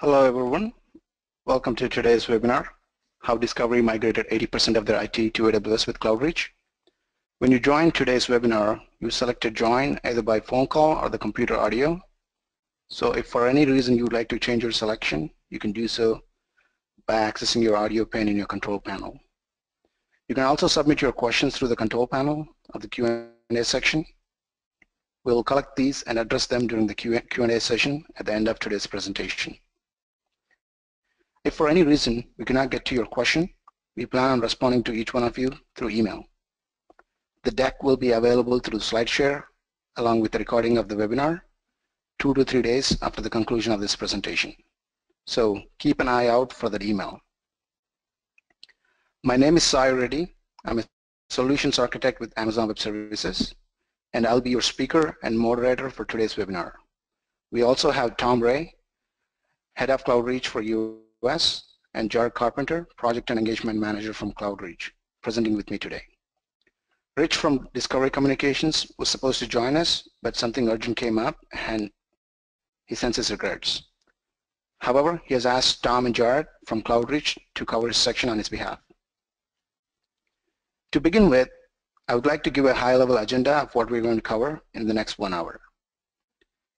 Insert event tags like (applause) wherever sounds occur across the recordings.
Hello everyone. Welcome to today's webinar, How Discovery Migrated 80% of their IT to AWS with CloudReach. When you join today's webinar, you select to join either by phone call or the computer audio. So if for any reason you would like to change your selection, you can do so by accessing your audio pane in your control panel. You can also submit your questions through the control panel of the Q&A section. We'll collect these and address them during the Q&A session at the end of today's presentation. If for any reason we cannot get to your question, we plan on responding to each one of you through email. The deck will be available through SlideShare along with the recording of the webinar two to three days after the conclusion of this presentation. So keep an eye out for that email. My name is Sai Reddy. I'm a solutions architect with Amazon Web Services and I'll be your speaker and moderator for today's webinar. We also have Tom Ray, Head of CloudReach for you And Jared Carpenter, Project and Engagement Manager from CloudReach, presenting with me today. Rich from Discovery Communications was supposed to join us, but something urgent came up and he sends his regrets. However, he has asked Tom and Jared from CloudReach to cover his section on his behalf. To begin with, I would like to give a high-level agenda of what we're going to cover in the next one hour.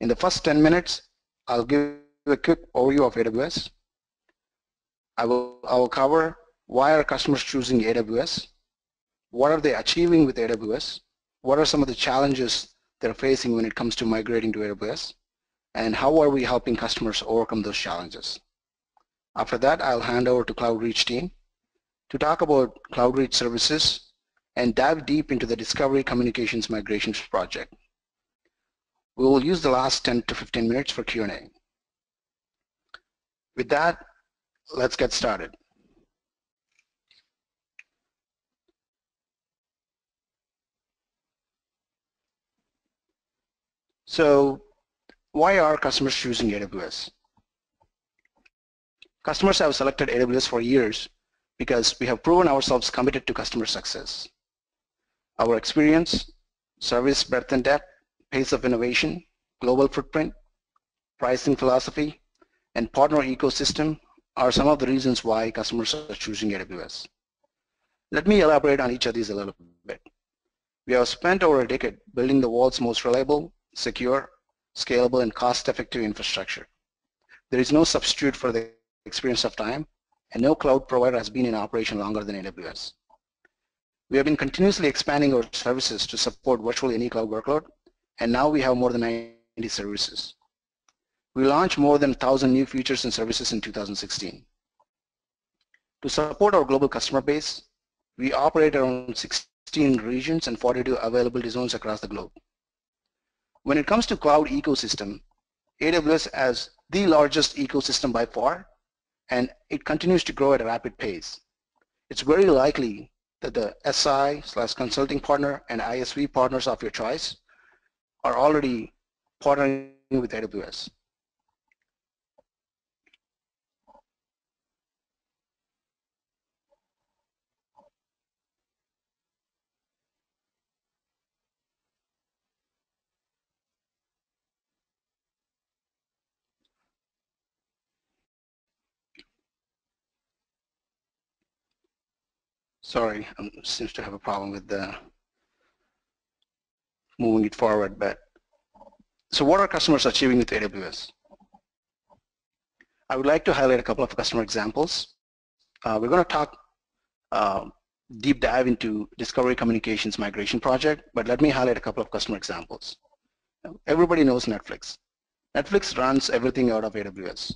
In the first 10 minutes, I'll give a quick overview of AWS, I will, I will cover why are customers choosing AWS, what are they achieving with AWS, what are some of the challenges they're facing when it comes to migrating to AWS, and how are we helping customers overcome those challenges. After that, I'll hand over to CloudReach team to talk about CloudReach services and dive deep into the Discovery Communications Migrations project. We will use the last 10 to 15 minutes for Q&A. With that, let's get started. So why are customers choosing AWS? Customers have selected AWS for years because we have proven ourselves committed to customer success. Our experience, service breadth and depth, pace of innovation, global footprint, pricing philosophy, and partner ecosystem are some of the reasons why customers are choosing AWS. Let me elaborate on each of these a little bit. We have spent over a decade building the world's most reliable, secure, scalable, and cost-effective infrastructure. There is no substitute for the experience of time, and no cloud provider has been in operation longer than AWS. We have been continuously expanding our services to support virtually any cloud workload, and now we have more than 90 services. We launched more than 1,000 new features and services in 2016. To support our global customer base, we operate around 16 regions and 42 availability zones across the globe. When it comes to cloud ecosystem, AWS has the largest ecosystem by far, and it continues to grow at a rapid pace. It's very likely that the SI slash consulting partner and ISV partners of your choice are already partnering with AWS. Sorry, um, seems to have a problem with the moving it forward. But so what are customers achieving with AWS? I would like to highlight a couple of customer examples. Uh, we're going to talk uh, deep dive into Discovery Communications Migration Project, but let me highlight a couple of customer examples. Everybody knows Netflix. Netflix runs everything out of AWS.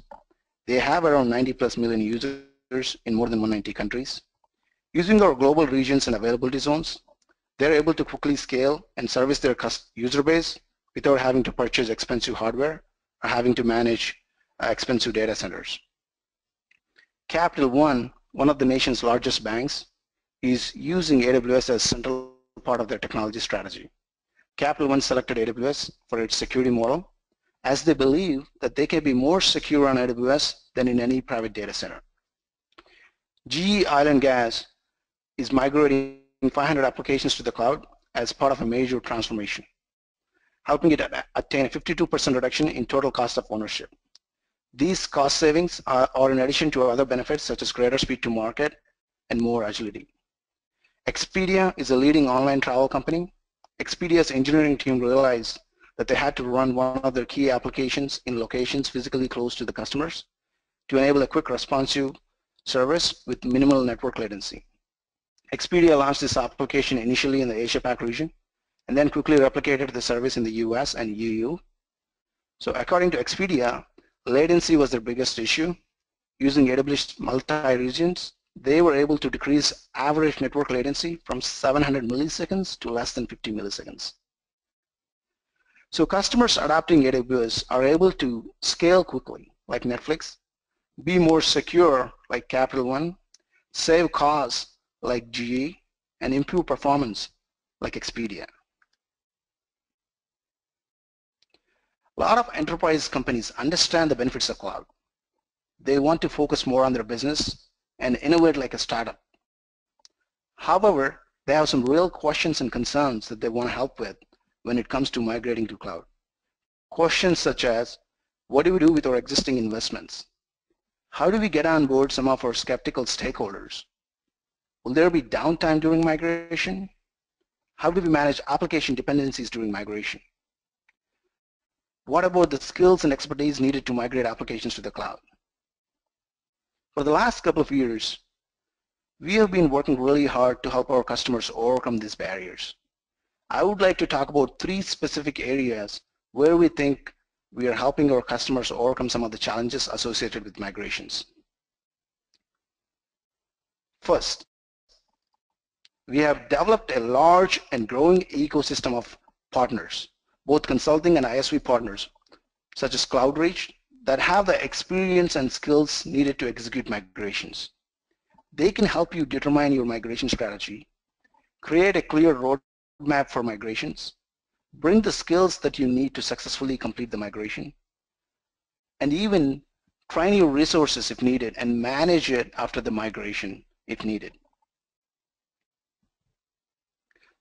They have around 90 plus million users in more than 190 countries. Using our global regions and availability zones, they're able to quickly scale and service their user base without having to purchase expensive hardware or having to manage uh, expensive data centers. Capital One, one of the nation's largest banks, is using AWS as central part of their technology strategy. Capital One selected AWS for its security model as they believe that they can be more secure on AWS than in any private data center. GE Oil and Gas is migrating 500 applications to the cloud as part of a major transformation, helping it attain a 52% reduction in total cost of ownership. These cost savings are, are in addition to other benefits such as greater speed to market and more agility. Expedia is a leading online travel company. Expedia's engineering team realized that they had to run one of their key applications in locations physically close to the customers to enable a quick responsive service with minimal network latency. Expedia launched this application initially in the Asia-Pac region and then quickly replicated the service in the US and EU. So according to Expedia, latency was their biggest issue. Using AWS multi-regions, they were able to decrease average network latency from 700 milliseconds to less than 50 milliseconds. So customers adopting AWS are able to scale quickly, like Netflix, be more secure, like Capital One, save costs, like GE, and improve performance like Expedia. A lot of enterprise companies understand the benefits of cloud. They want to focus more on their business and innovate like a startup. However, they have some real questions and concerns that they want to help with when it comes to migrating to cloud. Questions such as, what do we do with our existing investments? How do we get on board some of our skeptical stakeholders? Will there be downtime during migration? How do we manage application dependencies during migration? What about the skills and expertise needed to migrate applications to the cloud? For the last couple of years, we have been working really hard to help our customers overcome these barriers. I would like to talk about three specific areas where we think we are helping our customers overcome some of the challenges associated with migrations. First, we have developed a large and growing ecosystem of partners, both consulting and ISV partners, such as CloudReach, that have the experience and skills needed to execute migrations. They can help you determine your migration strategy, create a clear roadmap for migrations, bring the skills that you need to successfully complete the migration, and even train your resources if needed and manage it after the migration if needed.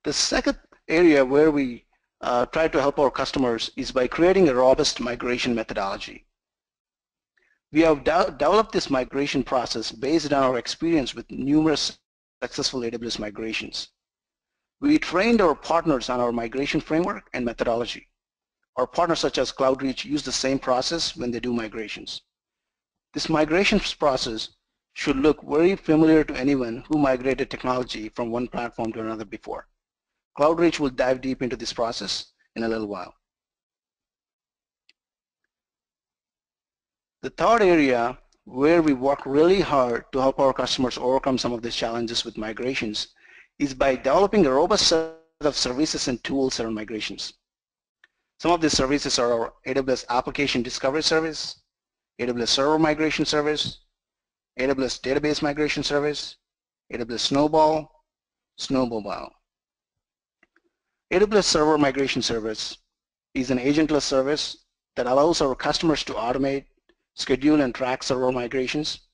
The second area where we uh, try to help our customers is by creating a robust migration methodology. We have de developed this migration process based on our experience with numerous successful AWS migrations. We trained our partners on our migration framework and methodology. Our partners such as CloudReach use the same process when they do migrations. This migration process should look very familiar to anyone who migrated technology from one platform to another before. CloudReach will dive deep into this process in a little while. The third area where we work really hard to help our customers overcome some of these challenges with migrations is by developing a robust set of services and tools around migrations. Some of these services are our AWS Application Discovery Service, AWS Server Migration Service, AWS Database Migration Service, AWS Snowball, Snowmobile. AWS Server Migration Service is an agentless service that allows our customers to automate, schedule, and track server migrations,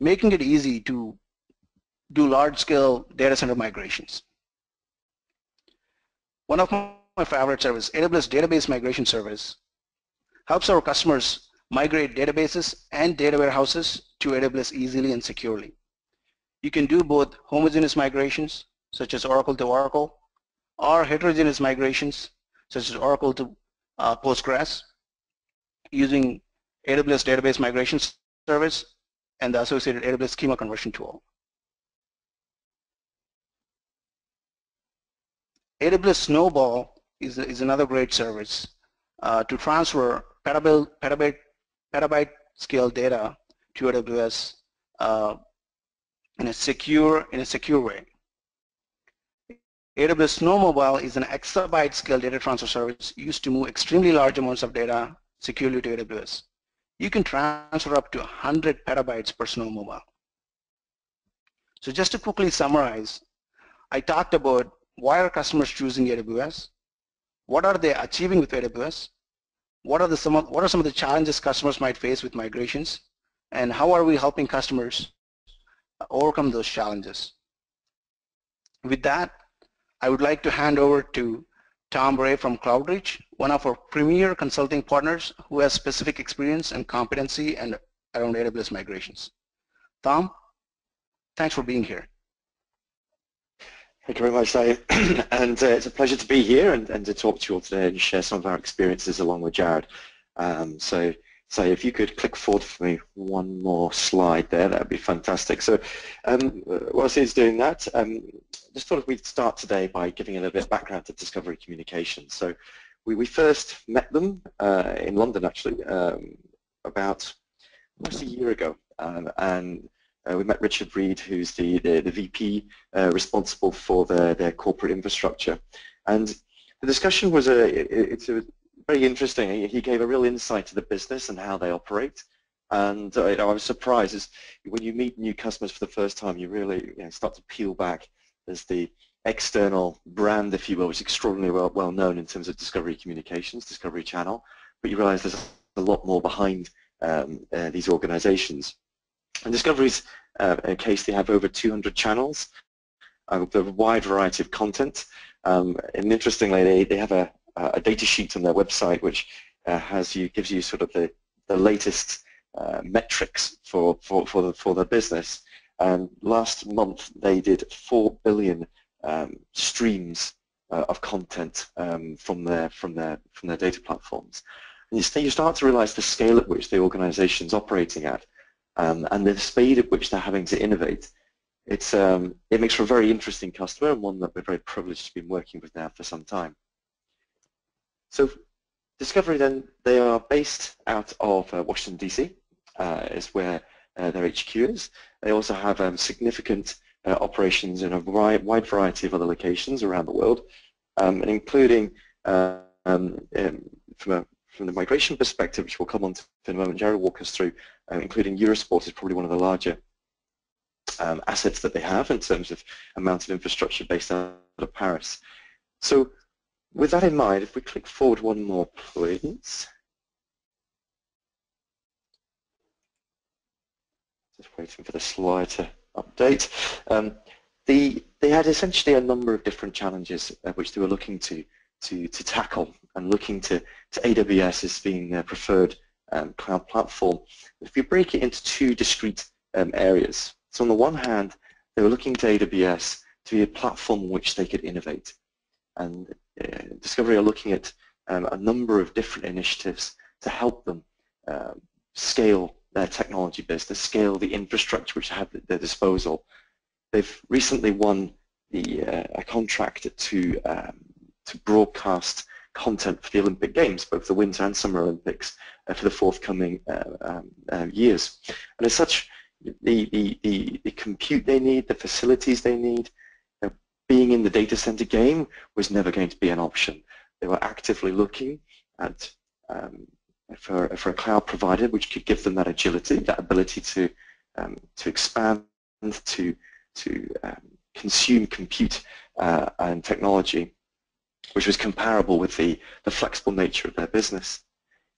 making it easy to do large-scale data center migrations. One of my favorite services, AWS Database Migration Service, helps our customers migrate databases and data warehouses to AWS easily and securely. You can do both homogeneous migrations, such as Oracle to Oracle, or heterogeneous migrations such as Oracle to uh, Postgres using AWS Database Migration Service and the associated AWS Schema Conversion Tool. AWS Snowball is, is another great service uh, to transfer petabyte, petabyte, petabyte scale data to AWS uh, in a secure in a secure way. AWS Snowmobile is an exabyte scale data transfer service used to move extremely large amounts of data securely to AWS. You can transfer up to 100 petabytes per Snowmobile. So just to quickly summarize, I talked about why are customers choosing AWS, what are they achieving with AWS, what are, the, some of, what are some of the challenges customers might face with migrations, and how are we helping customers uh, overcome those challenges. With that, I would like to hand over to Tom Ray from CloudReach, one of our premier consulting partners who has specific experience and competency and around AWS migrations. Tom, thanks for being here. Thank you very much, Dave. (clears throat) and uh, it's a pleasure to be here and, and, to talk to you all today and share some of our experiences along with Jared. Um, so, so if you could click forward for me one more slide there, that would be fantastic. So um, whilst he's doing that, um, just thought we'd start today by giving a little bit of background to Discovery Communications. So we, we first met them uh, in London, actually, um, about almost a year ago. Um, and uh, we met Richard Reed, who's the, the, the VP uh, responsible for their, their corporate infrastructure. And the discussion was a, it, it's a very interesting. He gave a real insight to the business and how they operate. And uh, you know, I was surprised is when you meet new customers for the first time, you really you know, start to peel back as the external brand, if you will, which is extraordinarily well, well known in terms of Discovery Communications, Discovery Channel, but you realize there's a lot more behind um, uh, these organizations. And Discovery's uh, case, they have over 200 channels uh, a wide variety of content. Um, and interestingly, they, they have a, a data sheet on their website which uh, has you gives you sort of the, the latest uh, metrics for, for, for, the, for the business. And last month, they did 4 billion um, streams uh, of content um, from their from their from their data platforms. And you, you start to realize the scale at which the organization is operating at um, and the speed at which they're having to innovate. It's, um, it makes for a very interesting customer and one that we're very privileged to be working with now for some time. So Discovery then, they are based out of uh, Washington DC, uh, is where uh, their HQ is. They also have um, significant uh, operations in a wide variety of other locations around the world, um, and including uh, um, from a from the migration perspective, which we'll come on to in a moment, Jared will walk us through, uh, including Eurosport is probably one of the larger um, assets that they have in terms of amount of infrastructure based out of Paris. So with that in mind, if we click forward one more, please. Just waiting for the slide to update. Um, the, they had essentially a number of different challenges uh, which they were looking to to, to tackle and looking to, to AWS as being their preferred um, cloud platform. If we break it into two discrete um, areas, so on the one hand, they were looking to AWS to be a platform which they could innovate. And Discovery are looking at um, a number of different initiatives to help them uh, scale their technology business, to scale the infrastructure which they have at their disposal. They've recently won the, uh, a contract to um, to broadcast content for the Olympic Games, both the Winter and Summer Olympics, uh, for the forthcoming uh, um, uh, years. And as such, the, the, the, the, compute they need, the facilities they need, being in the data center game was never going to be an option. They were actively looking at um, for, for a cloud provider which could give them that agility, that ability to, um, to expand, to, to um, consume compute uh, and technology which was comparable with the, the flexible nature of their business.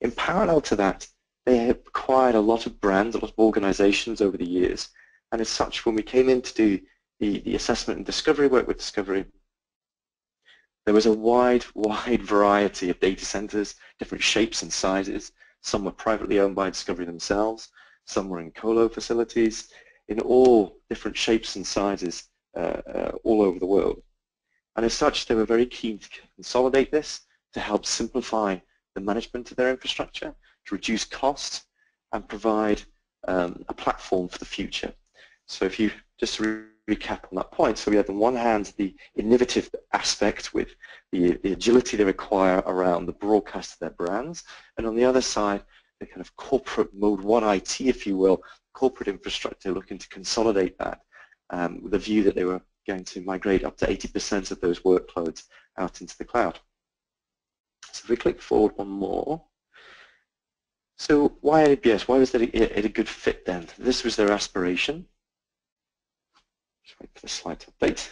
In parallel to that, they have acquired a lot of brands, a lot of organizations over the years. And as such, when we came in to do the, the assessment and discovery work with Discovery, there was a wide, (laughs) wide variety of data centers, different shapes and sizes. Some were privately owned by Discovery themselves. Some were in colo facilities in all different shapes and sizes uh, uh, all over the world. And as such, they were very keen to consolidate this to help simplify the management of their infrastructure, to reduce costs, and provide um, a platform for the future. So if you just recap on that point, so we had on one hand the innovative aspect with the, the agility they require around the broadcast of their brands, and on the other side, the kind of corporate mode one IT, if you will, corporate infrastructure looking to consolidate that um, with a view that they were going to migrate up to 80% of those workloads out into the cloud. So if we click forward one more, so why AWS? Why was that a, a good fit then? This was their aspiration. Just wait for the slide to update.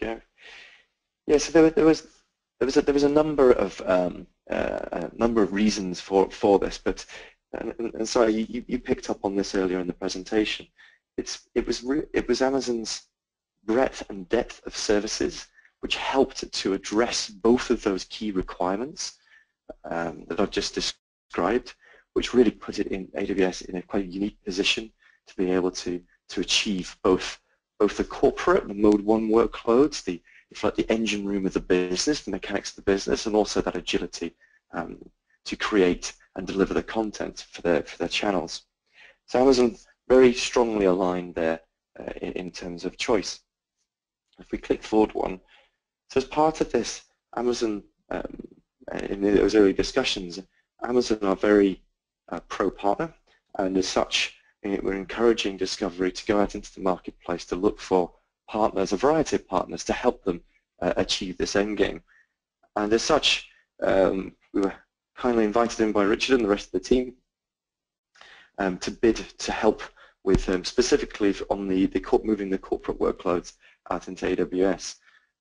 Go. Yeah, so there, there was there was a, there was a number of um, uh, a number of reasons for for this, but and, and, sorry, you, you picked up on this earlier in the presentation. It's, it, was it was Amazon's breadth and depth of services which helped to address both of those key requirements um, that I've just described, which really put it in AWS in a quite unique position to be able to, to achieve both both the corporate, the Mode 1 workloads, the it's like the engine room of the business, the mechanics of the business, and also that agility um, to create and deliver the content for their, for their channels. So Amazon very strongly aligned there uh, in, in terms of choice. If we click forward one, so as part of this, Amazon, um, in those early discussions, Amazon are very uh, pro-partner, and as such, we're encouraging Discovery to go out into the marketplace to look for partners, a variety of partners, to help them uh, achieve this end game. And as such, um, we were kindly invited in by Richard and the rest of the team um, to bid to help with um, specifically on the, the moving the corporate workloads out into AWS.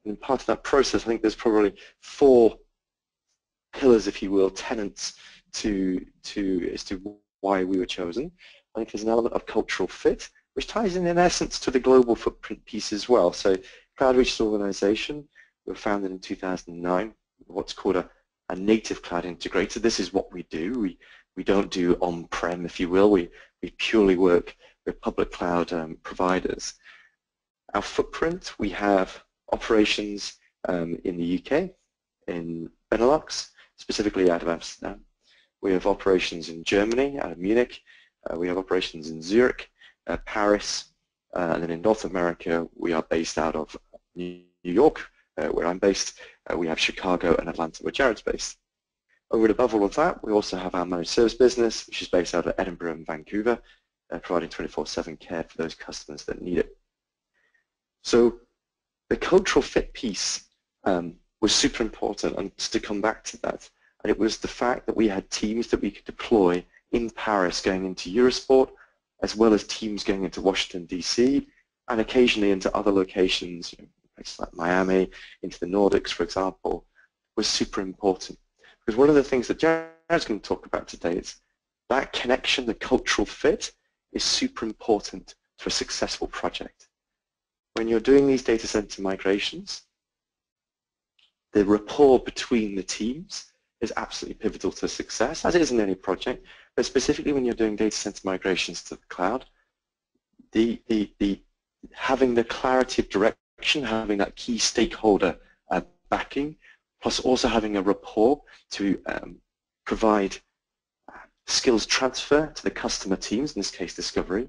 And part of that process, I think there's probably four pillars, if you will, tenants to, to, as to why we were chosen. I think there's an element of cultural fit, which ties in in essence to the global footprint piece as well. So CloudReach organization, we were founded in 2009, what's called a, a native cloud integrator. This is what we do. We, we don't do on-prem, if you will. We, we purely work with public cloud um, providers. Our footprint, we have operations um, in the UK, in Benelux, specifically out of Amsterdam. We have operations in Germany, out of Munich. Uh, we have operations in Zurich, uh, Paris, uh, and then in North America, we are based out of New York, uh, where I'm based. Uh, we have Chicago and Atlanta, where Jared's based. Over and above all of that, we also have our managed service business, which is based out of Edinburgh and Vancouver, uh, providing 24-7 care for those customers that need it. So the cultural fit piece um, was super important, and to come back to that, and it was the fact that we had teams that we could deploy in Paris going into Eurosport, as well as teams going into Washington, D.C., and occasionally into other locations, you know, places like Miami, into the Nordics, for example, was super important. Because one of the things that Jared's going to talk about today is that connection, the cultural fit, is super important to a successful project when you're doing these data center migrations, the rapport between the teams is absolutely pivotal to success, as it is in any project, but specifically when you're doing data center migrations to the cloud, the, the, the having the clarity of direction, having that key stakeholder uh, backing, plus also having a rapport to um, provide uh, skills transfer to the customer teams, in this case discovery,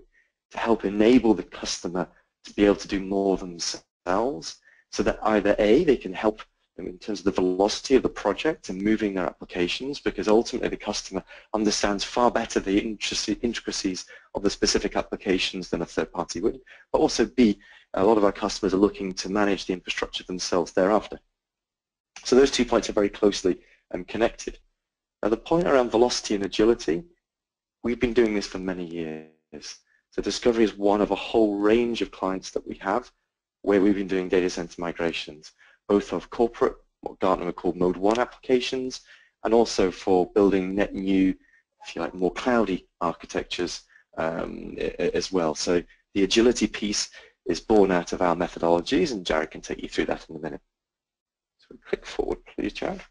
to help enable the customer to be able to do more themselves so that either A, they can help in terms of the velocity of the project and moving their applications because ultimately the customer understands far better the intricacies of the specific applications than a third party would. But also B, a lot of our customers are looking to manage the infrastructure themselves thereafter. So those two points are very closely um, connected. Now the point around velocity and agility, we've been doing this for many years. So Discovery is one of a whole range of clients that we have where we've been doing data center migrations, both of corporate, what Gartner would call Mode 1 applications, and also for building net new, if you like, more cloudy architectures um, as well. So the agility piece is born out of our methodologies, and Jared can take you through that in a minute. So click forward, please, Jared.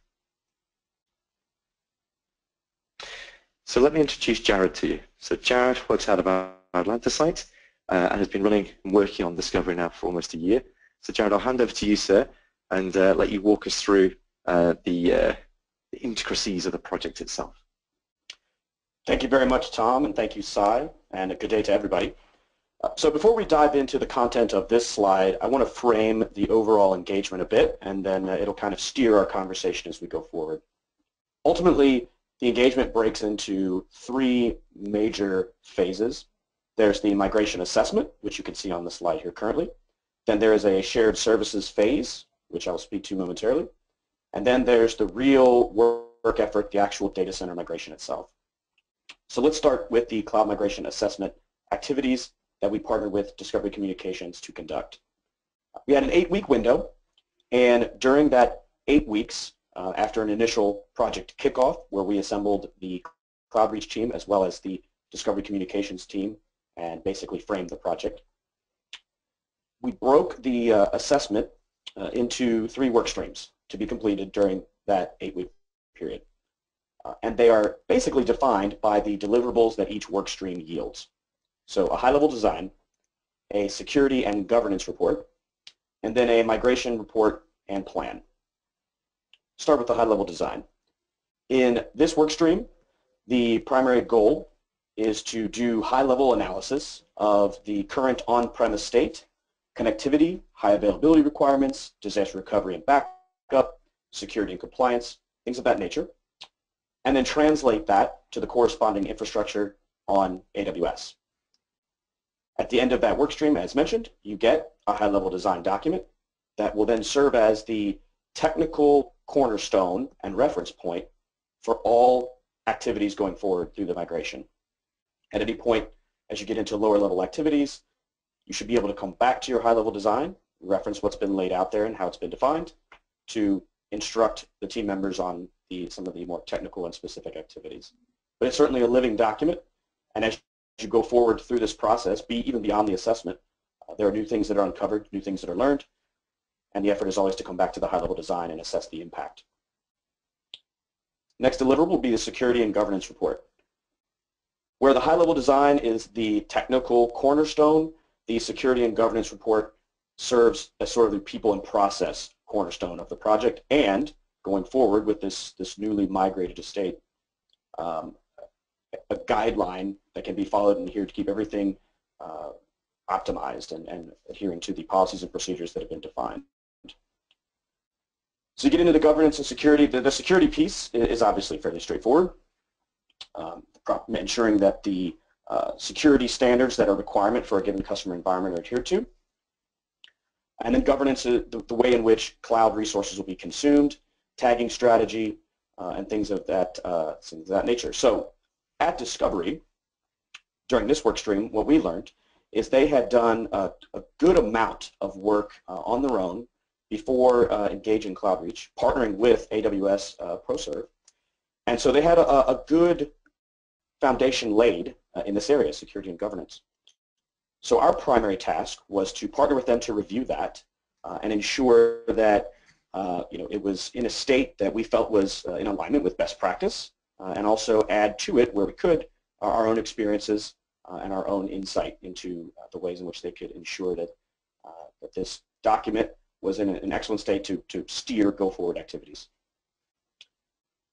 So let me introduce Jared to you. So Jared works out of our Atlanta site uh, and has been running and working on Discovery now for almost a year. So Jared, I'll hand over to you, sir, and uh, let you walk us through uh, the, uh, the, intricacies of the project itself. Thank you very much, Tom, and thank you, Sai, and a good day to everybody. Uh, so before we dive into the content of this slide, I want to frame the overall engagement a bit, and then uh, it'll kind of steer our conversation as we go forward. Ultimately, the engagement breaks into three major phases. There's the migration assessment, which you can see on the slide here currently. Then there is a shared services phase, which I'll speak to momentarily. And then there's the real work effort, the actual data center migration itself. So let's start with the cloud migration assessment activities that we partnered with Discovery Communications to conduct. We had an eight-week window, and during that eight weeks, uh, after an initial project kickoff where we assembled the CloudReach team as well as the Discovery Communications team and basically framed the project. we broke the uh, assessment uh, into three work streams to be completed during that eight-week period. Uh, and they are basically defined by the deliverables that each work stream yields. So a high-level design, a security and governance report, and then a migration report and plan. Start with the high-level design. In this work stream, the primary goal is to do high-level analysis of the current on-premise state, connectivity, high availability requirements, disaster recovery and backup, security and compliance, things of that nature, and then translate that to the corresponding infrastructure on AWS. At the end of that workstream, as mentioned, you get a high-level design document that will then serve as the technical cornerstone and reference point for all activities going forward through the migration. At any point, as you get into lower level activities, you should be able to come back to your high level design, reference what's been laid out there and how it's been defined to instruct the team members on the, some of the more technical and specific activities. But it's certainly a living document, and as you go forward through this process, be even beyond the assessment, uh, there are new things that are uncovered, new things that are learned, and the effort is always to come back to the high-level design and assess the impact. Next deliverable will be the security and governance report. Where the high-level design is the technical cornerstone, the security and governance report serves as sort of the people and process cornerstone of the project and going forward with this, this newly migrated estate, um, a guideline that can be followed and here to keep everything uh, optimized and, and adhering to the policies and procedures that have been defined. So you get into the governance and security. The, the security piece is obviously fairly straightforward, um, ensuring that the uh, security standards that are requirement for a given customer environment are adhered to. And then governance, the, the way in which cloud resources will be consumed, tagging strategy, uh, and things of that uh, things of that nature. So at Discovery, during this work stream, what we learned is they had done a, a good amount of work uh, on their own before uh, engaging CloudReach, partnering with AWS uh, ProServe. And so they had a, a good foundation laid uh, in this area, security and governance. So our primary task was to partner with them to review that uh, and ensure that uh, you know, it was in a state that we felt was uh, in alignment with best practice and also add to it where we could our own experiences and our own insight into the ways in which they could ensure that, that this document was in an excellent state to, to steer go-forward activities.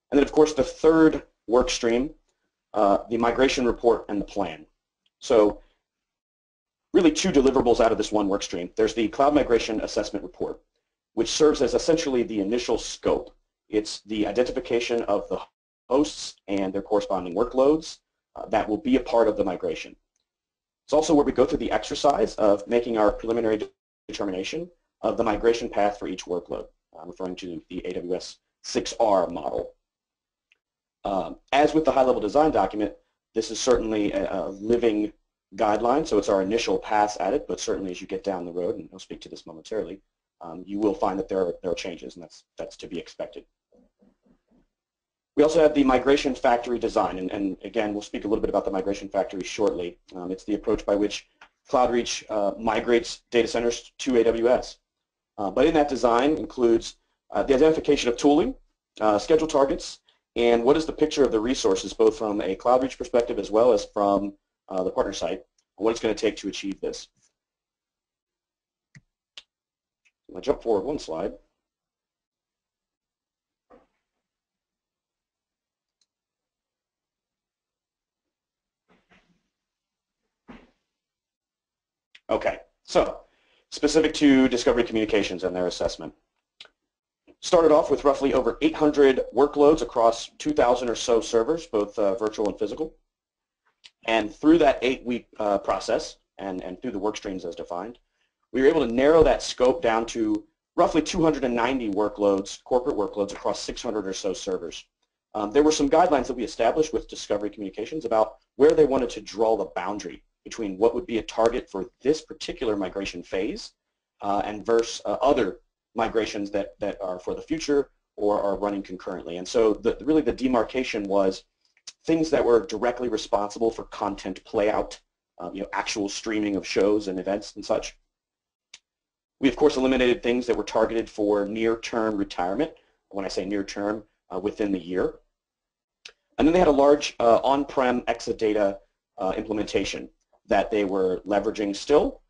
And then, of course, the third work stream, uh, the migration report and the plan. So really two deliverables out of this one work stream. There's the Cloud Migration Assessment Report, which serves as essentially the initial scope. It's the identification of the hosts and their corresponding workloads uh, that will be a part of the migration. It's also where we go through the exercise of making our preliminary determination of the migration path for each workload. I'm referring to the AWS 6R model. Um, as with the high-level design document, this is certainly a, a, living guideline, so it's our initial pass at it, but certainly as you get down the road, and I'll speak to this momentarily, um, you will find that there are, there are changes, and that's, that's to be expected. We also have the migration factory design, and, and again, we'll speak a little bit about the migration factory shortly. Um, it's the approach by which CloudReach uh, migrates data centers to AWS. Uh, but in that design includes uh, the identification of tooling, uh, schedule targets, and what is the picture of the resources, both from a CloudReach perspective as well as from uh, the partner site, what it's going to take to achieve this. I'm going to jump forward one slide. Okay, so specific to Discovery Communications and their assessment. Started off with roughly over 800 workloads across 2,000 or so servers, both uh, virtual and physical. And through that eight-week uh, process and, and through the work streams as defined, we were able to narrow that scope down to roughly 290 workloads, corporate workloads across 600 or so servers. Um, there were some guidelines that we established with Discovery Communications about where they wanted to draw the boundary between what would be a target for this particular migration phase uh, and versus uh, other migrations that, that are for the future or are running concurrently. And so the, really the demarcation was things that were directly responsible for content playout, um, you know, actual streaming of shows and events and such, We, of course, eliminated things that were targeted for near-term retirement. When I say near-term, uh, within the year. And then they had a large uh, on-prem Exadata uh, implementation that they were leveraging still.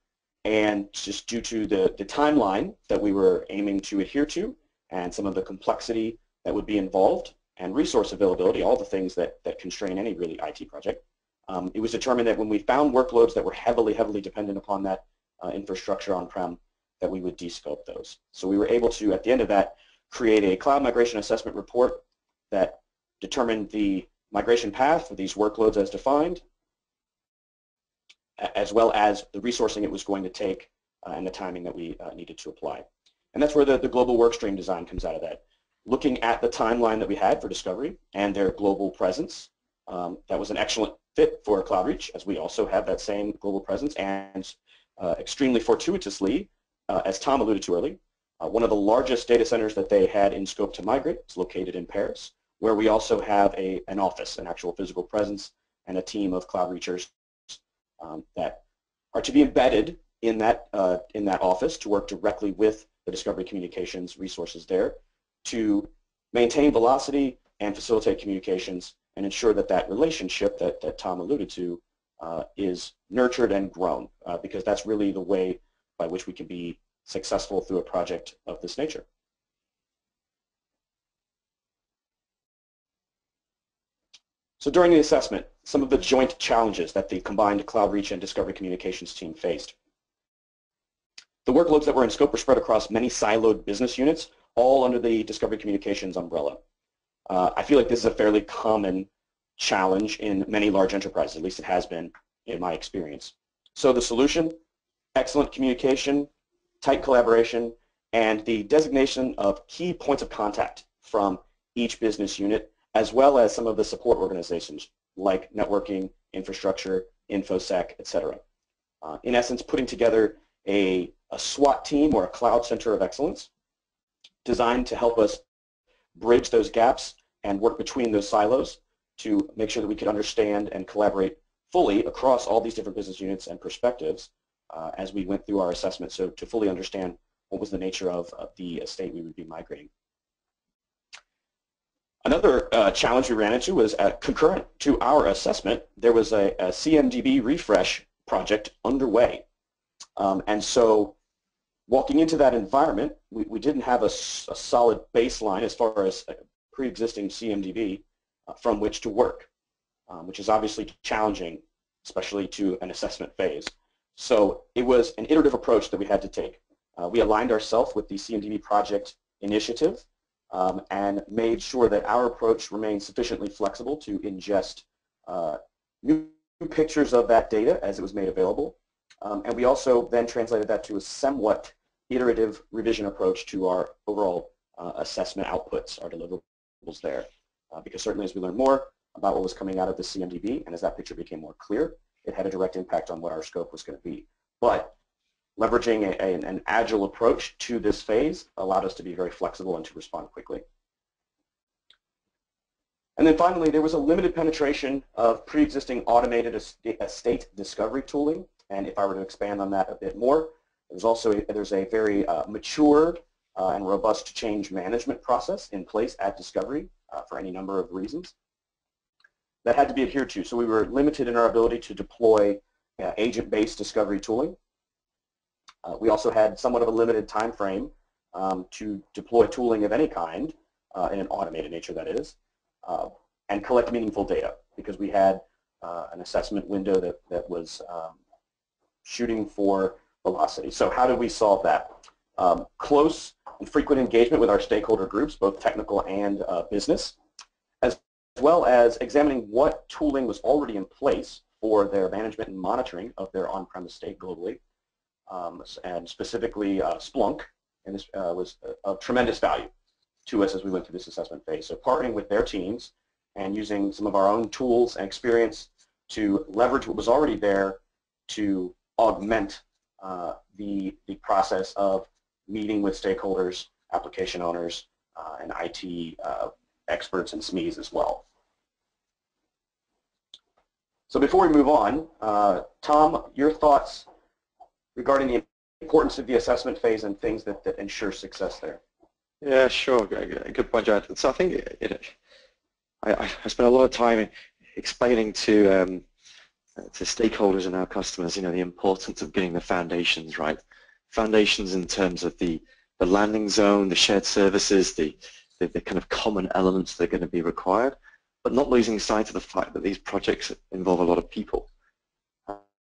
And just due to the, the timeline that we were aiming to adhere to and some of the complexity that would be involved and resource availability, all the things that, that constrain any really IT project, um, it was determined that when we found workloads that were heavily, heavily dependent upon that uh, infrastructure on-prem, that we would descope those. So we were able to, at the end of that, create a cloud migration assessment report that determined the migration path for these workloads as defined, as well as the resourcing it was going to take uh, and the timing that we uh, needed to apply. And that's where the, the global workstream design comes out of that. Looking at the timeline that we had for Discovery and their global presence, um, that was an excellent fit for CloudReach, as we also have that same global presence, and uh, extremely fortuitously, uh, as Tom alluded to earlier, uh, one of the largest data centers that they had in scope to migrate is located in Paris, where we also have a, an office, an actual physical presence, and a team of cloud reachers um, that are to be embedded in that, uh, in that office to work directly with the Discovery Communications resources there to maintain velocity and facilitate communications and ensure that that relationship that, that Tom alluded to uh, is nurtured and grown uh, because that's really the way by which we can be successful through a project of this nature. So during the assessment, some of the joint challenges that the combined CloudReach and Discovery Communications team faced. The workloads that were in scope were spread across many siloed business units, all under the Discovery Communications umbrella. Uh, I feel like this is a fairly common challenge in many large enterprises, at least it has been in my experience. So the solution, excellent communication, tight collaboration, and the designation of key points of contact from each business unit, as well as some of the support organizations like networking, infrastructure, InfoSec, etc. Uh, in essence, putting together a, a SWAT team or a cloud center of excellence designed to help us bridge those gaps and work between those silos to make sure that we could understand and collaborate fully across all these different business units and perspectives uh, as we went through our assessment, so to fully understand what was the nature of, of the estate we would be migrating. Another uh, challenge we ran into was uh, concurrent to our assessment, there was a, a CMDB refresh project underway. Um, and so walking into that environment, we, we didn't have a, a solid baseline as far as pre-existing CMDB uh, from which to work, um, which is obviously challenging, especially to an assessment phase. So it was an iterative approach that we had to take. Uh, we aligned ourselves with the CMDB project initiative um, and made sure that our approach remained sufficiently flexible to ingest uh, new pictures of that data as it was made available. Um, and we also then translated that to a somewhat iterative revision approach to our overall uh, assessment outputs, our deliverables there. Uh, because certainly as we learned more about what was coming out of the CMDB and as that picture became more clear, it had a direct impact on what our scope was going to be. But leveraging a, a, an agile approach to this phase allowed us to be very flexible and to respond quickly. And then finally, there was a limited penetration of pre-existing automated estate discovery tooling. And if I were to expand on that a bit more, there's also a, there's a very uh, mature uh, and robust change management process in place at Discovery uh, for any number of reasons that had to be adhered to. So we were limited in our ability to deploy uh, agent-based discovery tooling. Uh, we also had somewhat of a limited time frame um, to deploy tooling of any kind, uh, in an automated nature that is, uh, and collect meaningful data because we had uh, an assessment window that, that was um, shooting for velocity. So how did we solve that? Um, close and frequent engagement with our stakeholder groups, both technical and uh, business, as well as examining what tooling was already in place for their management and monitoring of their on-premise state globally, um, and specifically uh, Splunk, and this uh, was of tremendous value to us as we went through this assessment phase. So partnering with their teams and using some of our own tools and experience to leverage what was already there to augment uh, the, the process of meeting with stakeholders, application owners, uh, and IT uh, experts and SMEs as well. So before we move on, uh, Tom, your thoughts regarding the importance of the assessment phase and things that, that ensure success there. Yeah, sure. Good point, Jonathan. So I think it, I, I spent a lot of time explaining to um, to stakeholders and our customers, you know, the importance of getting the foundations right. Foundations in terms of the the landing zone, the shared services, the the, the kind of common elements that are going to be required, but not losing sight of the fact that these projects involve a lot of people.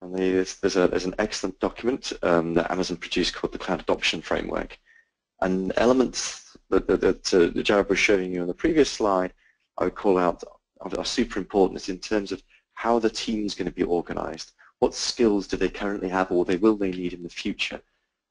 And there's, there's, a, there's an excellent document um, that Amazon produced called the Cloud Adoption Framework. And elements that, that, that, uh, Jared was showing you on the previous slide, I would call out are super important in terms of how the team is going to be organized, what skills do they currently have or they will they need in the future.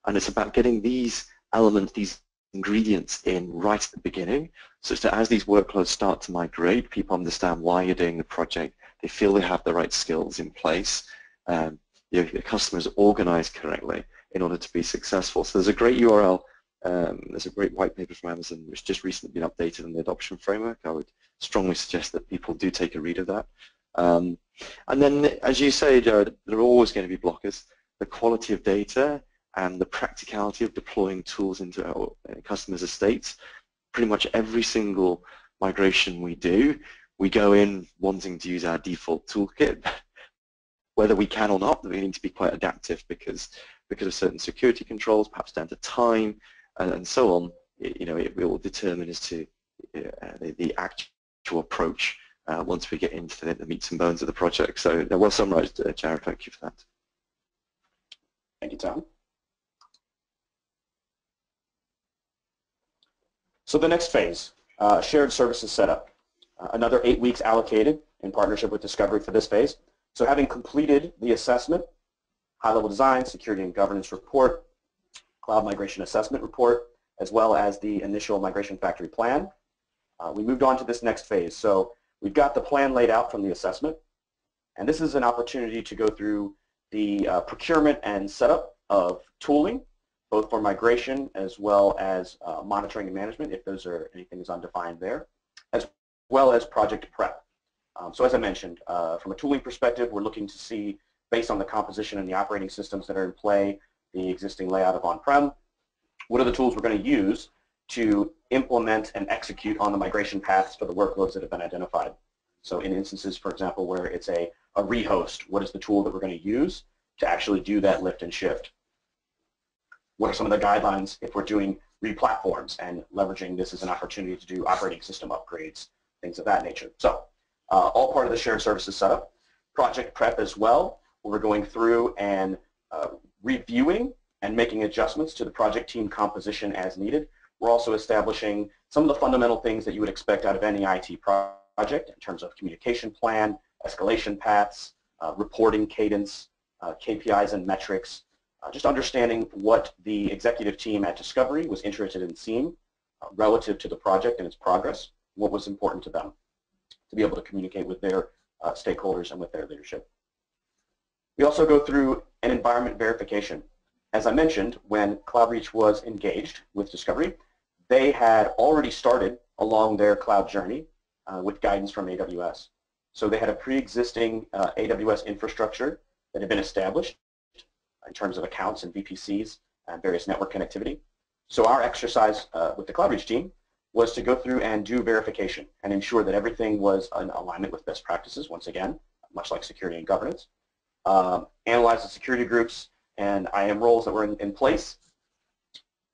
And it's about getting these elements, these ingredients in right at the beginning, such that as these workloads start to migrate, people understand why you're doing the project, they feel they have the right skills in place, um, your, your customers organized correctly in order to be successful. So there's a great URL, um, there's a great white paper from Amazon which just recently been updated on the adoption framework. I would strongly suggest that people do take a read of that. Um, and then, as you say, Jared, there are always going to be blockers. The quality of data and the practicality of deploying tools into our uh, customers' estates. Pretty much every single migration we do, we go in wanting to use our default toolkit. (laughs) Whether we can or not, we need to be quite adaptive because because of certain security controls, perhaps down to time, and, and so on. It, you know, it will determine as to uh, the, the, actual approach uh, once we get into the, the, meats and bones of the project. So, well summarised, uh, Jared. Thank you for that. Thank you, Tom. So the next phase, uh, shared services setup. Uh, another eight weeks allocated in partnership with Discovery for this phase. So having completed the assessment, high-level design, security and governance report, cloud migration assessment report, as well as the initial migration factory plan, uh, we moved on to this next phase. So we've got the plan laid out from the assessment, and this is an opportunity to go through the uh, procurement and setup of tooling both for migration as well as uh, monitoring and management, if those are anything is undefined there, as well as project prep. Um, so as I mentioned, uh, from a tooling perspective, we're looking to see, based on the composition and the operating systems that are in play, the existing layout of on-prem, what are the tools we're going to use to implement and execute on the migration paths for the workloads that have been identified. So in instances, for example, where it's a, a rehost, what is the tool that we're going to use to actually do that lift and shift? what are some of the guidelines if we're doing re-platforms and leveraging this as an opportunity to do operating system upgrades, things of that nature. So uh, all part of the shared services setup. Project prep as well, we're going through and uh, reviewing and making adjustments to the project team composition as needed. We're also establishing some of the fundamental things that you would expect out of any IT project in terms of communication plan, escalation paths, uh, reporting cadence, uh, KPIs and metrics, uh, just understanding what the executive team at Discovery was interested in seeing uh, relative to the project and its progress, what was important to them to be able to communicate with their uh, stakeholders and with their leadership. We also go through an environment verification. As I mentioned, when CloudReach was engaged with Discovery, they had already started along their cloud journey uh, with guidance from AWS. So they had a pre-existing uh, AWS infrastructure that had been established in terms of accounts and VPCs and various network connectivity. So our exercise uh, with the CloudReach team was to go through and do verification and ensure that everything was in alignment with best practices, once again, much like security and governance. Um, analyze the security groups and IAM roles that were in, in place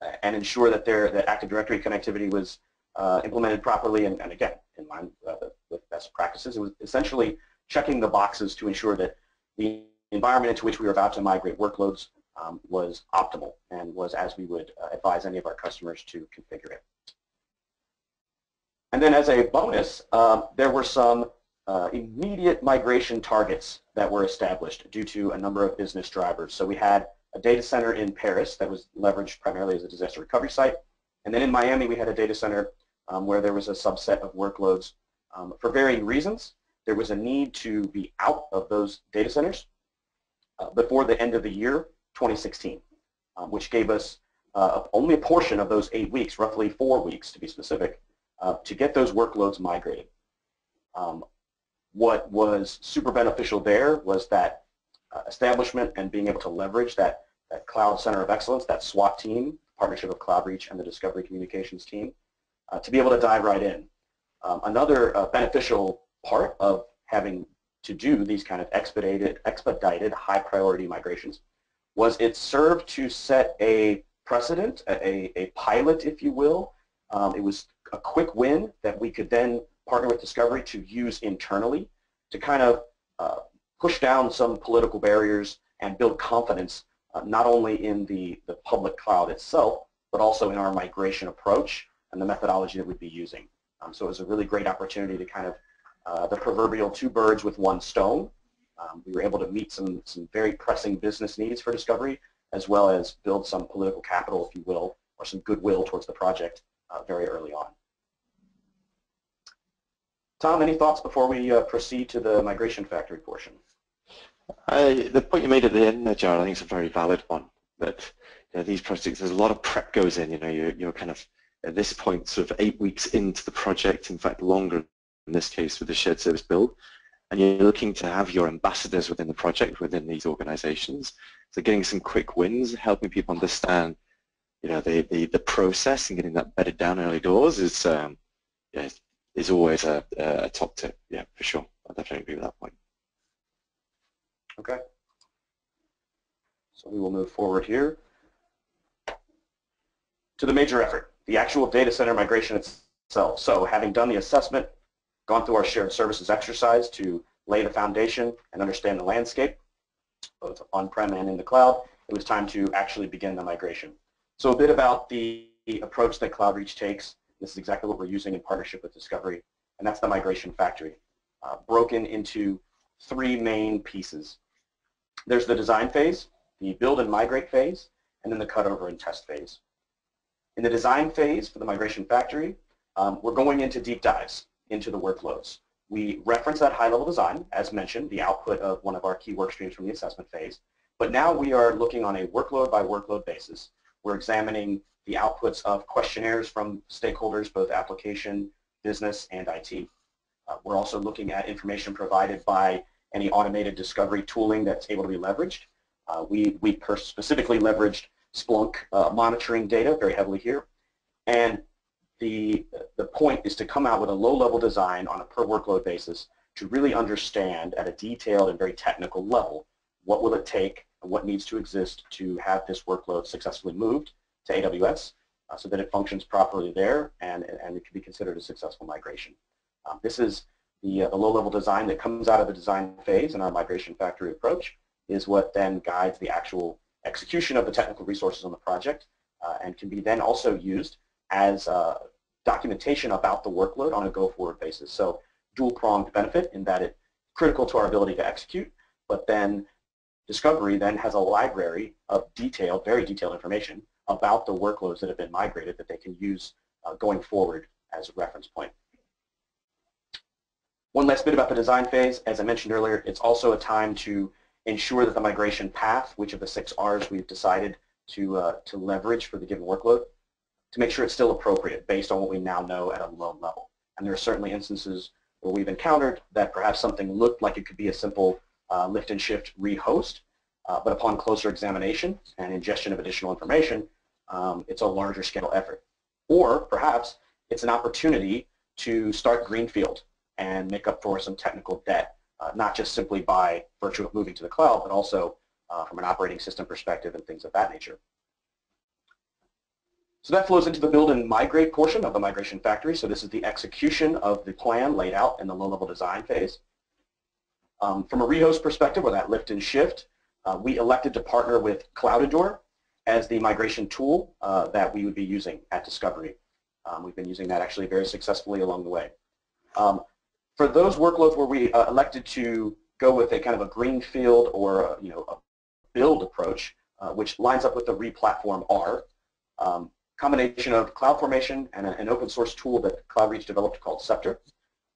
uh, and ensure that their that Active Directory connectivity was uh, implemented properly and, and again, in line uh, with best practices. It was essentially checking the boxes to ensure that the environment into which we were about to migrate workloads um, was optimal and was as we would uh, advise any of our customers to configure it. And then as a bonus, um, there were some uh, immediate migration targets that were established due to a number of business drivers. So we had a data center in Paris that was leveraged primarily as a disaster recovery site. And then in Miami, we had a data center um, where there was a subset of workloads. Um, for varying reasons, there was a need to be out of those data centers uh, before the end of the year 2016, um, which gave us uh, only a portion of those eight weeks, roughly four weeks to be specific, uh, to get those workloads migrated. Um, what was super beneficial there was that uh, establishment and being able to leverage that, that Cloud Center of Excellence, that SWAT team, partnership of CloudReach and the Discovery Communications team, uh, to be able to dive right in. Um, another uh, beneficial part of having to do these kind of expedited, expedited high priority migrations was it served to set a precedent, a, a pilot, if you will. Um, it was a quick win that we could then partner with Discovery to use internally to kind of uh, push down some political barriers and build confidence uh, not only in the, the public cloud itself, but also in our migration approach and the methodology that we'd be using. Um, so it was a really great opportunity to kind of uh, the proverbial two birds with one stone. Um, we were able to meet some, some very pressing business needs for Discovery, as well as build some political capital, if you will, or some goodwill towards the project uh, very early on. Tom, any thoughts before we uh, proceed to the migration factory portion? The point you made at the end there, Jared, I think is a very valid one. That you know, these projects, there's a lot of prep goes in. You know, you're, you're kind of at this point sort of eight weeks into the project, in fact longer in this case with the shared service build, and you're looking to have your ambassadors within the project, within these organizations. So getting some quick wins, helping people understand, you know, the, the, the process and getting that bedded down early doors is, um, yeah, is always a, a top tip. Yeah, for sure. I definitely agree with that point. Okay. So we will move forward here to the major effort, the actual data center migration itself. So having done the assessment, gone through our shared services exercise to lay the foundation and understand the landscape, both on-prem and in the cloud, it was time to actually begin the migration. So a bit about the approach that CloudReach takes. This is exactly what we're using in partnership with Discovery, and that's the migration factory, uh, broken into three main pieces. There's the design phase, the build and migrate phase, and then the cutover and test phase. In the design phase for the migration factory, um, we're going into deep dives into the workloads. We reference that high-level design, as mentioned, the output of one of our key work streams from the assessment phase. But now we are looking on a workload-by-workload basis. We're examining the outputs of questionnaires from stakeholders, both application, business, and IT. Uh, we're also looking at information provided by any automated discovery tooling that's able to be leveraged. Uh, we we specifically leveraged Splunk uh, monitoring data very heavily here. And the, the point is to come out with a low-level design on a per workload basis to really understand at a detailed and very technical level what will it take what needs to exist to have this workload successfully moved to AWS uh, so that it functions properly there and, and it can be considered a successful migration. Um, this is the, uh, the low-level design that comes out of the design phase in our migration factory approach is what then guides the actual execution of the technical resources on the project uh, and can be then also used as uh, documentation about the workload on a go-forward basis. So dual-pronged benefit in that it's critical to our ability to execute, but then Discovery then has a library of detailed, very detailed information about the workloads that have been migrated that they can use uh, going forward as a reference point. One last bit about the design phase. As I mentioned earlier, it's also a time to ensure that the migration path, which of the six R's we've decided to, uh, to leverage for the given workload, to make sure it's still appropriate based on what we now know at a low level. And there are certainly instances where we've encountered that perhaps something looked like it could be a simple uh, lift and shift rehost, uh, but upon closer examination and ingestion of additional information, um, it's a larger scale effort. Or perhaps it's an opportunity to start greenfield and make up for some technical debt, uh, not just simply by virtue of moving to the cloud, but also uh, from an operating system perspective and things of that nature. So that flows into the build and migrate portion of the migration factory. So this is the execution of the plan laid out in the low-level design phase. Um, from a rehost perspective, or that lift and shift, uh, we elected to partner with Cloud Endure as the migration tool uh, that we would be using at Discovery. Um, we've been using that actually very successfully along the way. Um, for those workloads where we uh, elected to go with a kind of a greenfield or a, you know a build approach, uh, which lines up with the replatform R, um, combination of CloudFormation and a, an open source tool that CloudReach developed called Sceptre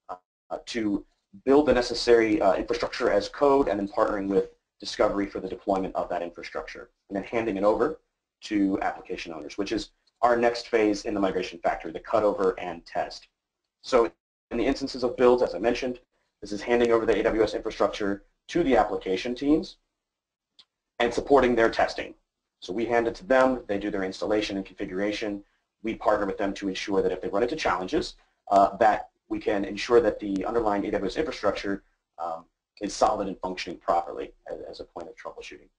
uh, to build the necessary uh, infrastructure as code and then partnering with Discovery for the deployment of that infrastructure and then handing it over to application owners, which is our next phase in the migration factory, the cutover and test. So in the instances of builds, as I mentioned, this is handing over the AWS infrastructure to the application teams and supporting their testing. So we hand it to them, they do their installation and configuration. We partner with them to ensure that if they run into challenges, uh, that we can ensure that the underlying AWS infrastructure um, is solid and functioning properly as, as, a point of troubleshooting.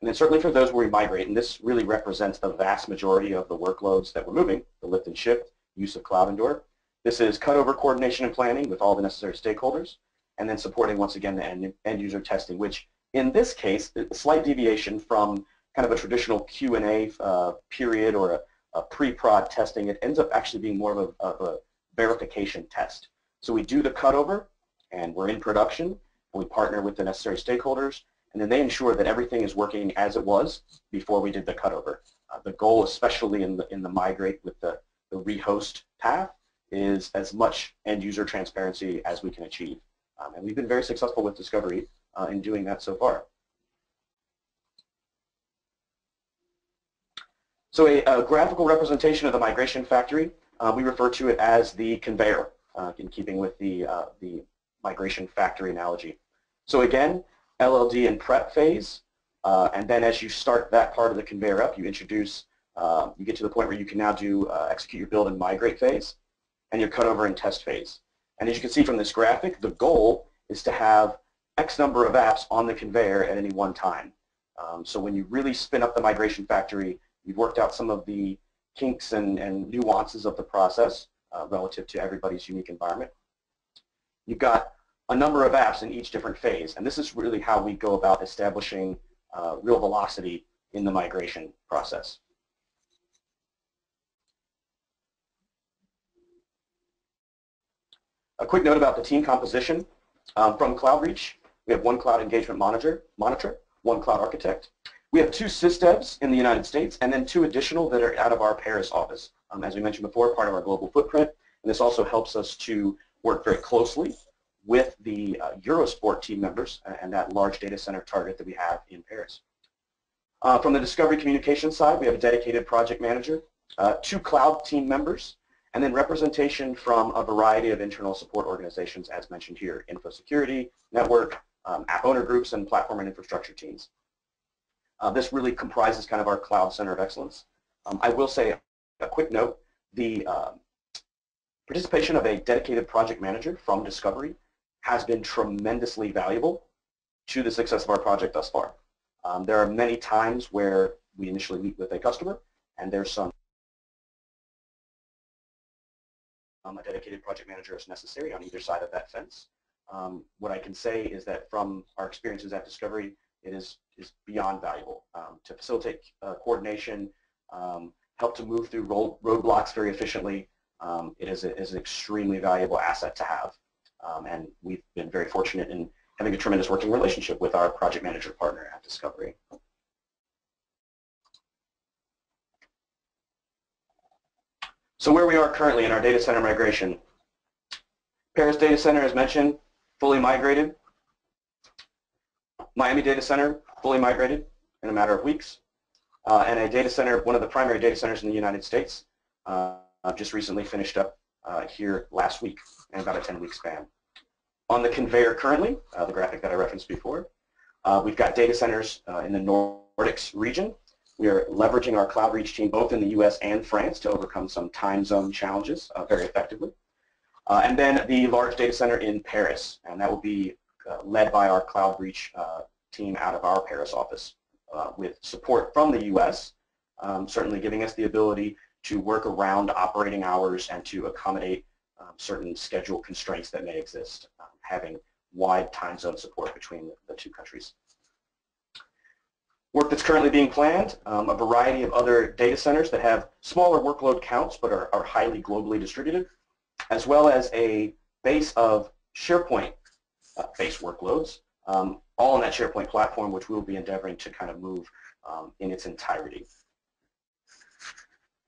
And then certainly for those where we migrate, and this really represents the vast majority of the workloads that we're moving, the lift and shift, use of Cloud Endure. This is cutover coordination and planning with all the necessary stakeholders, and then supporting, once again, the end, end user testing, which in this case, a slight deviation from kind of a traditional Q&A uh, period or a, a pre-prod testing, it ends up actually being more of a, of a verification test. So we do the cutover, and we're in production, and we partner with the necessary stakeholders, and then they ensure that everything is working as it was before we did the cutover. Uh, the goal, especially in the, in the migrate with the, the rehost path, is as much end-user transparency as we can achieve. Um, and we've been very successful with Discovery uh, in doing that so far. So a, a, graphical representation of the migration factory, uh, we refer to it as the conveyor, uh, in keeping with the, uh, the migration factory analogy. So again, LLD and prep phase, uh, and then as you start that part of the conveyor up, you introduce, uh, you get to the point where you can now do execute your build and migrate phase, and your cutover and test phase. And as you can see from this graphic, the goal is to have X number of apps on the conveyor at any one time. Um, so when you really spin up the migration factory, you've worked out some of the kinks and, and nuances of the process uh, relative to everybody's unique environment. You've got a number of apps in each different phase, and this is really how we go about establishing uh, real velocity in the migration process. A quick note about the team composition. Um, from CloudReach, we have one cloud engagement monitor, monitor, one cloud architect. We have two SysDevs in the United States and then two additional that are out of our Paris office. Um, as we mentioned before, part of our global footprint. And this also helps us to work very closely with the uh, Eurosport team members and that large data center target that we have in Paris. Uh, from the discovery communication side, we have a dedicated project manager, uh, two cloud team members, and then representation from a variety of internal support organizations as mentioned here, info security, network, um, app owner groups, and platform and infrastructure teams. Uh, this really comprises kind of our cloud center of excellence. Um, I will say a quick note, the uh, participation of a dedicated project manager from Discovery has been tremendously valuable to the success of our project thus far. Um, there are many times where we initially meet with a customer and there's some um, a dedicated project manager is necessary on either side of that fence. Um, what I can say is that from our experiences at Discovery, it is, is beyond valuable um, to facilitate uh, coordination, um, help to move through road, roadblocks very efficiently. Um, it is, a, is an extremely valuable asset to have. Um, and we've been very fortunate in having a tremendous working relationship with our project manager partner at Discovery. So where we are currently in our data center migration. Paris data center, as mentioned, fully migrated. Miami data center, fully migrated in a matter of weeks. Uh, and a data center, one of the primary data centers in the United States, uh, just recently finished up uh, here last week in about a 10-week span. On the conveyor currently, uh, the graphic that I referenced before, uh, we've got data centers in the Nordics region, we are leveraging our CloudReach team both in the US and France to overcome some time zone challenges very effectively. Uh, and then the large data center in Paris, and that will be led by our CloudReach uh, team out of our Paris office uh, with support from the US, um, certainly giving us the ability to work around operating hours and to accommodate um, certain schedule constraints that may exist, um, having wide time zone support between the two countries. Work that's currently being planned, um, a variety of other data centers that have smaller workload counts but are, are highly globally distributed, as well as a base of SharePoint-based uh, workloads, um, all on that SharePoint platform, which we'll be endeavoring to kind of move um, in its entirety.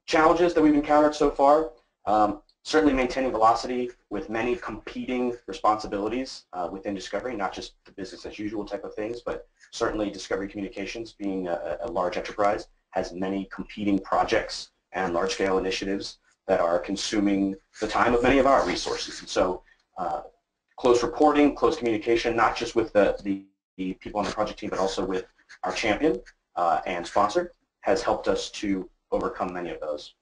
Challenges that we've encountered so far, um, certainly maintaining velocity with many competing responsibilities uh, within Discovery, not just the business as usual type of things, but Certainly Discovery Communications, being a, a large enterprise, has many competing projects and large-scale initiatives that are consuming the time of many of our resources. And so uh, close reporting, close communication, not just with the, the, the, people on the project team, but also with our champion, uh, and sponsor, has helped us to overcome many of those.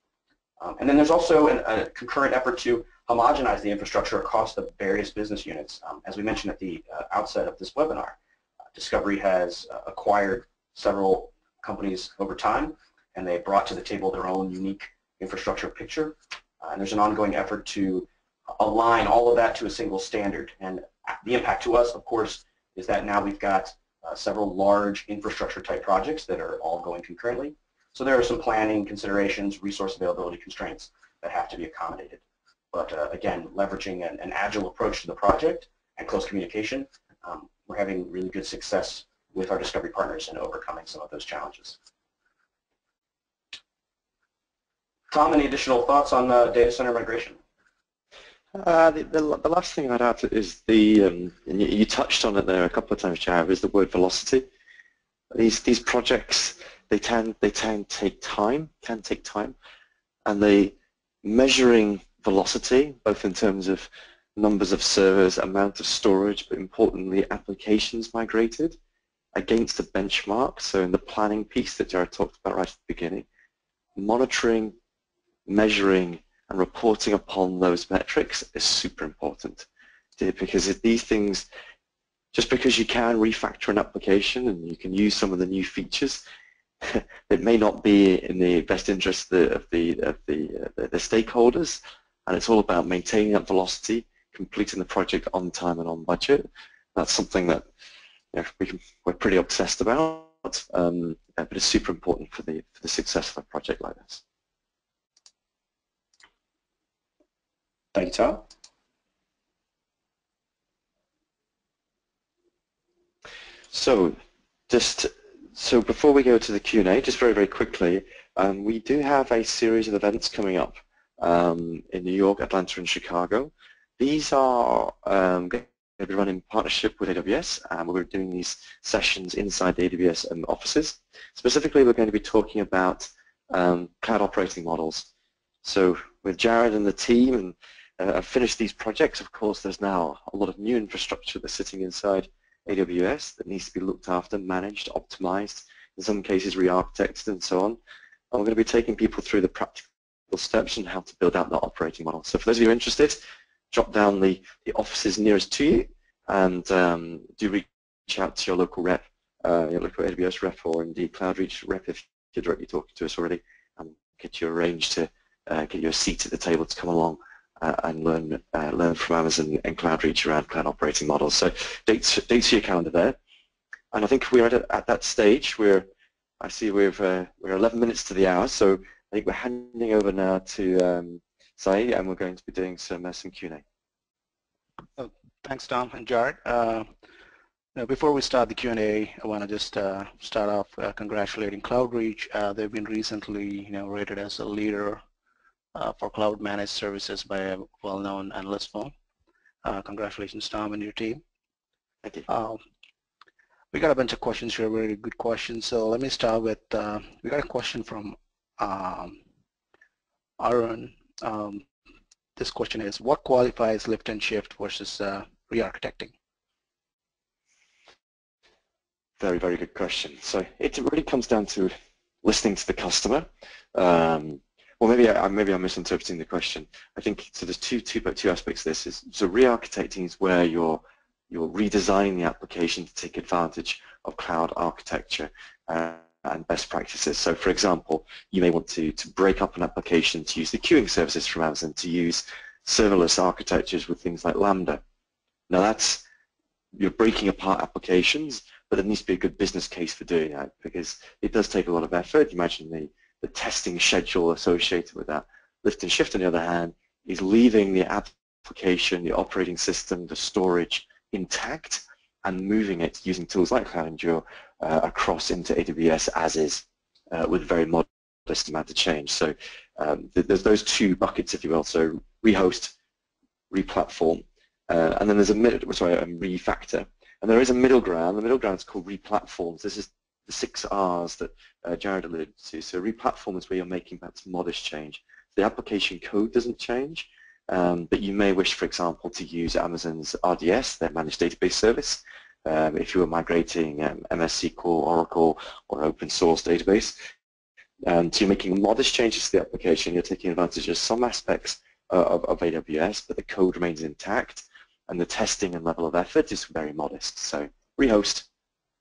Um, and then there's also an, a concurrent effort to homogenize the infrastructure across the various business units. Um, as we mentioned at the uh, outset of this webinar, uh, Discovery has uh, acquired several companies over time, and they brought to the table their own unique infrastructure picture. Uh, and there's an ongoing effort to align all of that to a single standard. And the impact to us, of course, is that now we've got uh, several large infrastructure type projects that are all going concurrently. So there are some planning considerations, resource availability constraints that have to be accommodated. But uh, again, leveraging an, an, agile approach to the project and close communication, um, we're having really good success with our discovery partners in overcoming some of those challenges. Tom, any additional thoughts on uh, data center migration? Uh, the, the, the, last thing I'd add is the, um, and you, you, touched on it there a couple of times, Jav, is the word velocity. These these projects they tend they tend take time, can take time, and they measuring velocity both in terms of numbers of servers, amount of storage, but importantly applications migrated against a benchmark. So in the planning piece that Jared talked about right at the beginning, monitoring, measuring, and reporting upon those metrics is super important because these things, just because you can refactor an application and you can use some of the new features, (laughs) it may not be in the best interest of the, of the, of the, uh, the stakeholders and it's all about maintaining that velocity, completing the project on time and on budget. That's something that you know, we we're pretty obsessed about, um, but it's super important for the, for the success of a project like this. Tom. So, just so before we go to the Q&A, just very, very quickly, um, we do have a series of events coming up um, in New York, Atlanta, and Chicago. These are um, going to be run in partnership with AWS, and we're doing these sessions inside the AWS um, offices. Specifically, we're going to be talking about um, cloud operating models. So with Jared and the team, and uh, I've finished these projects, of course, there's now a lot of new infrastructure that's sitting inside AWS that needs to be looked after, managed, optimized, in some cases re-architected and so on. And we're going to be taking people through the practical steps and how to build out that operating model. So for those of you interested, drop down the, the offices nearest to you and um, do reach out to your local rep, uh, your local AWS rep or indeed CloudReach rep if you're directly talking to us already and get you arranged to uh, get you a seat at the table to come along uh, and learn uh, learn from Amazon and CloudReach around cloud operating models. So dates, dates your calendar there. And I think we're at, at that stage where I see we've, uh, we're 11 minutes to the hour, so I think we're handing over now to um, Sai, and we're going to be doing some, uh, some Q&A. Oh, thanks, Tom and Jared. Uh, now, before we start the Q&A, I want to just uh, start off uh, congratulating CloudReach. Uh, they've been recently, you know, rated as a leader uh, for cloud managed services by a well-known analyst firm. Uh, congratulations, Tom and your team. Thank you. Uh, we got a bunch of questions here, very good questions. So let me start with, uh, we got a question from um, Aaron. Um, this question is, what qualifies lift and shift versus uh, re-architecting? Very, very good question. So it really comes down to listening to the customer. Um, well, maybe I, maybe I'm misinterpreting the question. I think so. There's two two two aspects. Of this is so re-architecting is where you're you're redesigning the application to take advantage of cloud architecture uh, and best practices. So, for example, you may want to to break up an application to use the queuing services from Amazon, to use serverless architectures with things like Lambda. Now, that's you're breaking apart applications, but there needs to be a good business case for doing that because it does take a lot of effort. Imagine the the testing schedule associated with that. Lift and shift, on the other hand, is leaving the application, the operating system, the storage intact and moving it using tools like Cloud Endure uh, across into AWS as is uh, with very modest amount of change. So um, th there's those two buckets, if you will. So rehost, replatform, uh, and then there's a middle, sorry, a refactor. And there is a middle ground. The middle ground is called replatforms. This is the six R's that uh, Jared alluded to. So replatform is where you're making perhaps modest change. The application code doesn't change, um, but you may wish, for example, to use Amazon's RDS, their managed database service, um, if you were migrating um, MS SQL, Oracle, or open source database. And so you're making modest changes to the application. You're taking advantage of some aspects uh, of, of AWS, but the code remains intact, and the testing and level of effort is very modest. So rehost,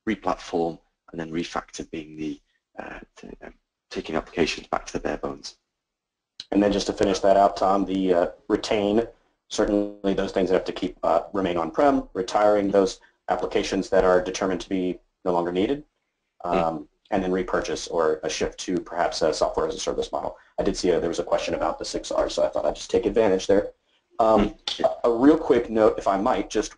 replatform, and then refactor being the uh, to, uh, taking applications back to the bare bones. And then just to finish that out, Tom, the uh, retain, certainly those things that have to keep uh, remain on-prem, retiring those applications that are determined to be no longer needed, um, mm. and then repurchase or a shift to perhaps a software as a service model. I did see a, there was a question about the 6R, so I thought I'd just take advantage there. Um, mm. a, a real quick note, if I might, just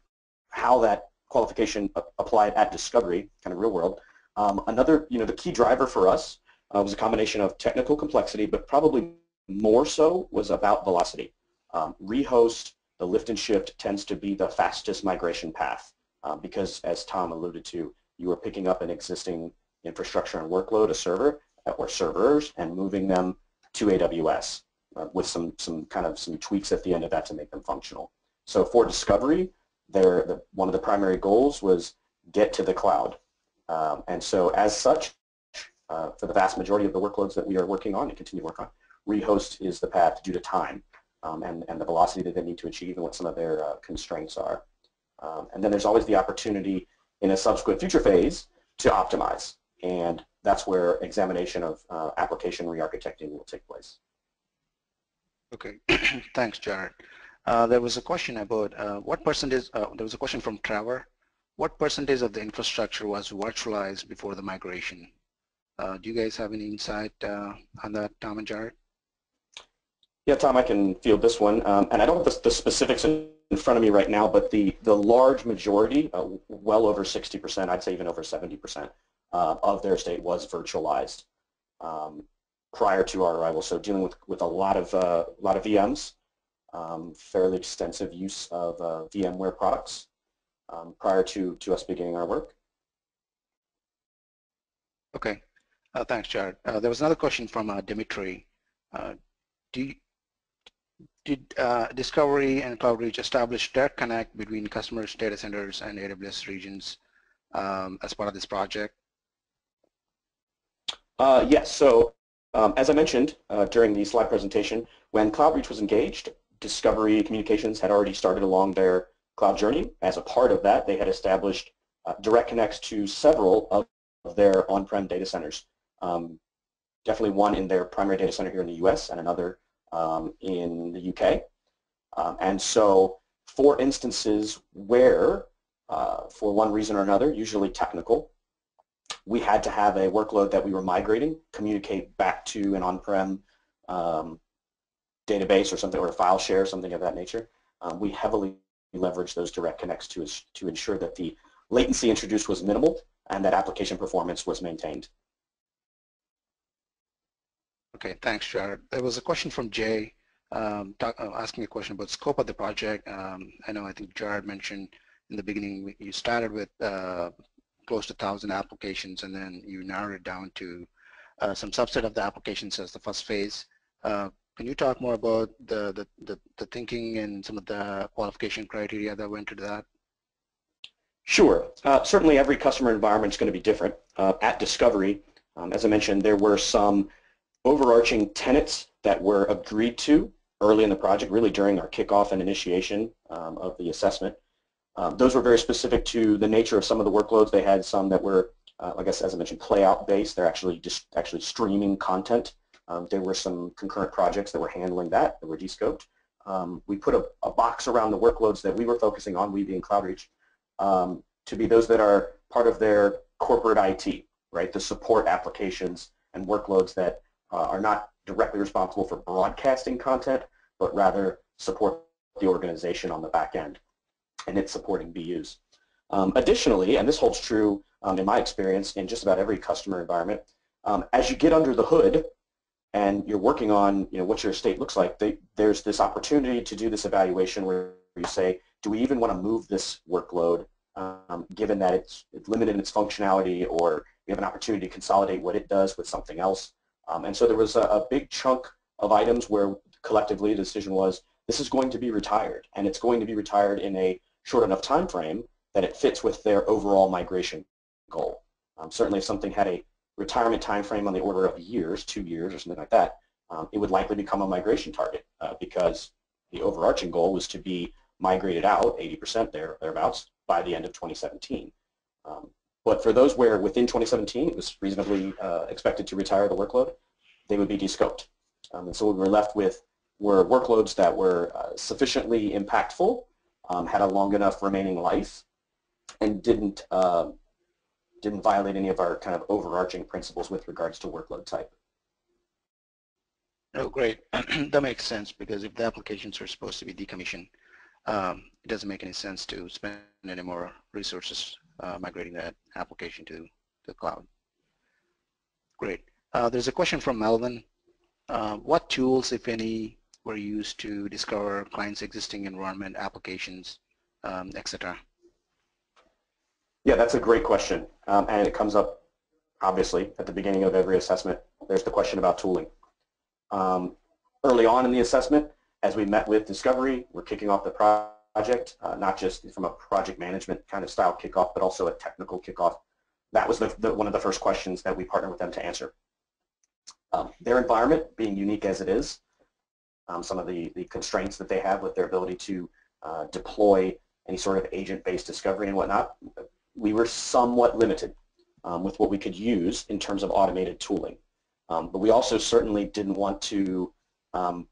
how that qualification applied at Discovery, kind of real world. Um, another, you know, the key driver for us uh, was a combination of technical complexity, but probably more so was about velocity. Um, rehost, the lift and shift tends to be the fastest migration path um, because, as Tom alluded to, you are picking up an existing infrastructure and workload, a server uh, or servers, and moving them to AWS uh, with some, some kind of some tweaks at the end of that to make them functional. So for discovery, there, the, one of the primary goals was get to the cloud. Um, and so as such, uh, for the vast majority of the workloads that we are working on and continue to work on, rehost is the path due to time um, and, and the velocity that they need to achieve and what some of their uh, constraints are. Um, and then there's always the opportunity in a subsequent future phase to optimize. And that's where examination of uh, application re-architecting will take place. Okay, (clears throat) thanks, Jared. Uh, there was a question about uh, what percentage, uh, there was a question from Trevor. What percentage of the infrastructure was virtualized before the migration? Uh, do you guys have any insight uh, on that, Tom and Jared? Yeah, Tom, I can field this one. Um, and I don't have the, the, specifics in front of me right now, but the, the large majority, uh, well over 60%, I'd say even over 70% uh, of their estate was virtualized um, prior to our arrival. So dealing with, with a lot of, uh, lot of VMs, um, fairly extensive use of uh, VMware products um, prior to, to us beginning our work. Okay. Uh, thanks, Jared. Uh, there was another question from Dimitri. do you, did uh, Discovery and CloudReach establish direct connect between customers, data centers, and AWS regions um, as part of this project? Uh, yes. So um, as I mentioned uh, during the slide presentation, when CloudReach was engaged, Discovery Communications had already started along their cloud journey. As a part of that, they had established uh, direct connects to several of, of their on-prem data centers. Um, definitely one in their primary data center here in the U.S. and another um, in the UK. Um, and so for instances where, uh, for one reason or another, usually technical, we had to have a workload that we were migrating, communicate back to an on-prem um, database or something, or a file share, something of that nature. Um, we heavily leveraged those direct connects to, to ensure that the latency introduced was minimal and that application performance was maintained. Okay, thanks, Jared. There was a question from Jay um, talk, uh, asking a question about scope of the project. Um, I know I think Jared mentioned in the beginning you started with uh, close to 1,000 applications and then you narrowed it down to uh, some subset of the applications as the first phase. Uh, can you talk more about the, the, the, the, thinking and some of the qualification criteria that went into that? Sure. Uh, certainly every customer environment is going to be different. Uh, at Discovery, um, as I mentioned, there were some overarching tenets that were agreed to early in the project, really during our kickoff and initiation um, of the assessment. Um, those were very specific to the nature of some of the workloads. They had some that were, uh, I guess, as I mentioned, play-out based. They're actually just actually streaming content. Um, there were some concurrent projects that were handling that, that were descoped. Um, we put a, a, box around the workloads that we were focusing on, we being CloudReach, um, to be those that are part of their corporate IT, right? The support applications and workloads that uh, are not directly responsible for broadcasting content, but rather support the organization on the back end and its supporting BUs. Um, additionally, and this holds true um, in my experience in just about every customer environment, um, as you get under the hood and you're working on you know, what your estate looks like, they, there's this opportunity to do this evaluation where you say, do we even want to move this workload um, given that it's, it's limited in its functionality or we have an opportunity to consolidate what it does with something else. Um, and so there was a, a, big chunk of items where collectively the decision was this is going to be retired and it's going to be retired in a short enough time frame that it fits with their overall migration goal. Um, certainly if something had a retirement time frame on the order of years, two years or something like that, um, it would likely become a migration target uh, because the overarching goal was to be migrated out 80% there, thereabouts by the end of 2017. Um, but for those where within 2017 it was reasonably uh, expected to retire the workload, they would be descoped. Um, and so what we were left with were workloads that were uh, sufficiently impactful, um, had a long enough remaining life, and didn't uh, didn't violate any of our kind of overarching principles with regards to workload type. Oh, great. (clears throat) that makes sense because if the applications are supposed to be decommissioned, um, it doesn't make any sense to spend any more resources uh, migrating that application to the cloud. Great. Uh, there's a question from Melvin. Uh, what tools, if any, were used to discover clients' existing environment, applications, um, etc.? Yeah, that's a great question. Um, and it comes up, obviously, at the beginning of every assessment. There's the question about tooling. Um, early on in the assessment, as we met with Discovery, we're kicking off the project, uh, not just from a project management kind of style kickoff, but also a technical kickoff. That was the, the, one of the first questions that we partnered with them to answer. Um, their environment, being unique as it is, um, some of the, the constraints that they have with their ability to uh, deploy any sort of agent-based discovery and whatnot, we were somewhat limited um, with what we could use in terms of automated tooling. Um, but we also certainly didn't want to um,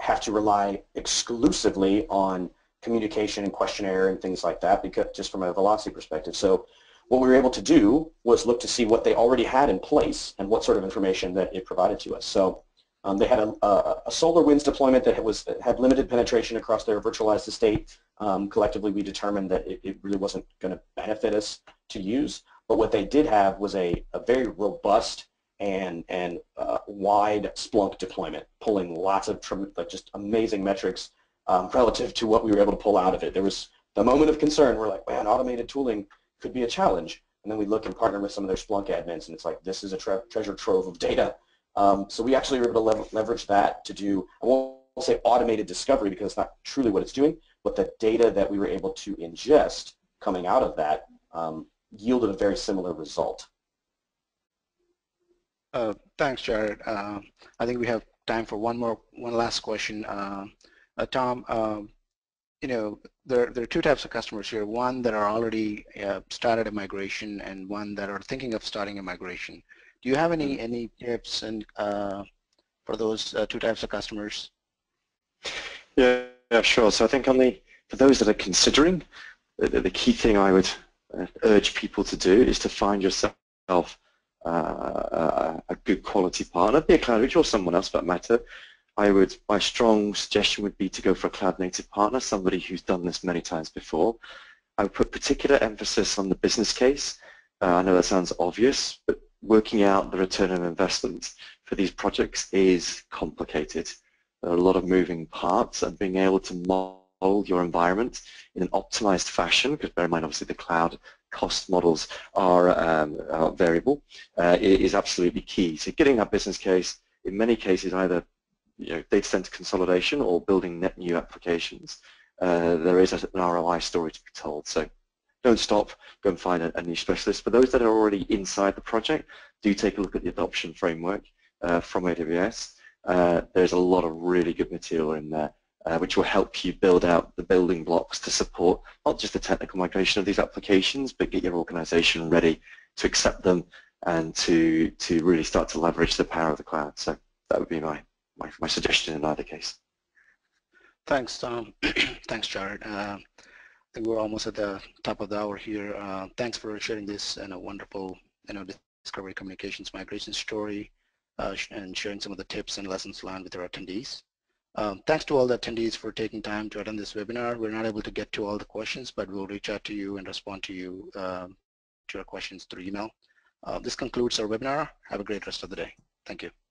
have to rely exclusively on communication and questionnaire and things like that because just from a velocity perspective. So what we were able to do was look to see what they already had in place and what sort of information that it provided to us. So um, they had a, a, a, deployment that was had limited penetration across their virtualized estate. Um, collectively, we determined that it, it really wasn't going to benefit us to use. But what they did have was a, a very robust and and uh, wide Splunk deployment, pulling lots of like just amazing metrics um, relative to what we were able to pull out of it. There was the moment of concern. We're like, man, automated tooling could be a challenge. And then we look and partner with some of their Splunk admins, and it's like, this is a tre treasure trove of data um, so we actually were able to lev leverage that to do, I won't say automated discovery because it's not truly what it's doing, but the data that we were able to ingest coming out of that um, yielded a very similar result. Uh, thanks, Jared. Uh, I think we have time for one more, one last question. Uh, uh Tom, um, you know, there, there are two types of customers here. One that are already uh, started a migration and one that are thinking of starting a migration. Do you have any mm-hmm. any tips and uh, for those uh, two types of customers? Yeah, yeah, sure. So I think on the for those that are considering, the, the key thing I would uh, urge people to do is to find yourself uh, a, good quality partner, be a cloud or someone else for that matter. I would, my strong suggestion would be to go for a cloud native partner, somebody who's done this many times before. I would put particular emphasis on the business case. Uh, I know that sounds obvious, but working out the return on investment for these projects is complicated. There are a lot of moving parts and being able to model your environment in an optimized fashion, because bear in mind obviously the cloud cost models are, um, are variable, uh, is absolutely key. So getting that business case, in many cases either you know, data center consolidation or building net new applications, uh, there is an ROI story to be told. So don't stop, go and find a, a, specialist. For those that are already inside the project, do take a look at the adoption framework uh, from AWS. Uh, there's a lot of really good material in there uh, which will help you build out the building blocks to support not just the technical migration of these applications, but get your organization ready to accept them and to, to really start to leverage the power of the cloud. So that would be my, my, my suggestion in either case. Thanks, Tom. (clears throat) Thanks, Jared. Uh, I think we're almost at the top of the hour here. Uh, thanks for sharing this and a wonderful, you know, Discovery Communications migration story uh, and sharing some of the tips and lessons learned with our attendees. Um, thanks to all the attendees for taking time to attend this webinar. We're not able to get to all the questions, but we'll reach out to you and respond to you um, to your questions through email. Uh, this concludes our webinar. Have a great rest of the day. Thank you.